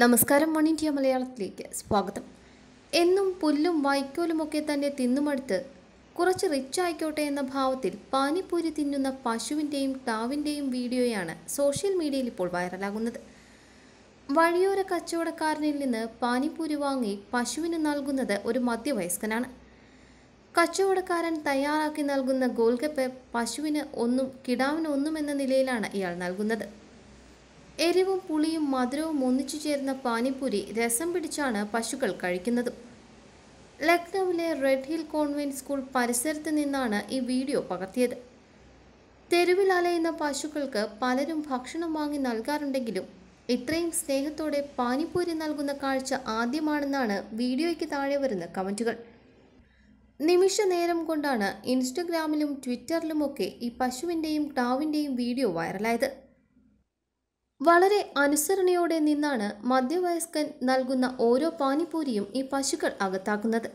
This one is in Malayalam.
നമസ്കാരം വൺ ഇന്ത്യ മലയാളത്തിലേക്ക് സ്വാഗതം. എന്നും പുല്ലും വൈക്കോലുമൊക്കെ തന്നെ തിന്നുമടുത്ത് കുറച്ച് റിച്ച് ആയിക്കോട്ടെ എന്ന ഭാവത്തിൽ പാനിപ്പൂരി തിന്നുന്ന പശുവിന്റെയും താവിന്റെയും വീഡിയോയാണ് സോഷ്യൽ മീഡിയയിൽ ഇപ്പോൾ വൈറലാകുന്നത് വഴിയോര കച്ചവടക്കാരനിൽ നിന്ന് പാനിപ്പൂരി വാങ്ങി പശുവിന് നൽകുന്നത് ഒരു മധ്യവയസ്കനാണ്. കച്ചവടക്കാരൻ തയ്യാറാക്കി നൽകുന്ന ഗോൾഗപ്പ പശുവിന് ഒന്നും കിടാവിന് ഒന്നും എന്ന നിലയിലാണ് ഇയാൾ നൽകുന്നത്. എരിവും പുളിയും മധുരവും ഒന്നിച്ചു ചേർന്ന പാനിപ്പൂരി രസം പിടിച്ചാണ് പശുക്കൾ കഴിക്കുന്നത്. ലക്നൌവിലെ റെഡ് ഹിൽ കോൺവെന്റ് സ്കൂൾ പരിസരത്ത് നിന്നാണ് ഈ വീഡിയോ പകർത്തിയത്. തെരുവിൽ അലയുന്ന പശുക്കൾക്ക് പലരും ഭക്ഷണം വാങ്ങി നൽകാറുണ്ടെങ്കിലും ഇത്രയും സ്നേഹത്തോടെ പാനിപ്പൂരി നൽകുന്ന കാഴ്ച ആദ്യമാണെന്നാണ് വീഡിയോയ്ക്ക് താഴെ വരുന്ന കമന്റുകൾ നിമിഷ നേരം കൊണ്ടാണ് ഇൻസ്റ്റഗ്രാമിലും ട്വിറ്ററിലുമൊക്കെ ഈ പശുവിന്റെയും ടാവിന്റെയും വീഡിയോ വൈറലായത്. വളരെ അനുസരണയോടെ നിന്നാണ് മധ്യവയസ്കൻ നൽകുന്ന ഓരോ പാനിപൂരിയും ഈ പശുക്കൾ അകത്താക്കുന്നത്.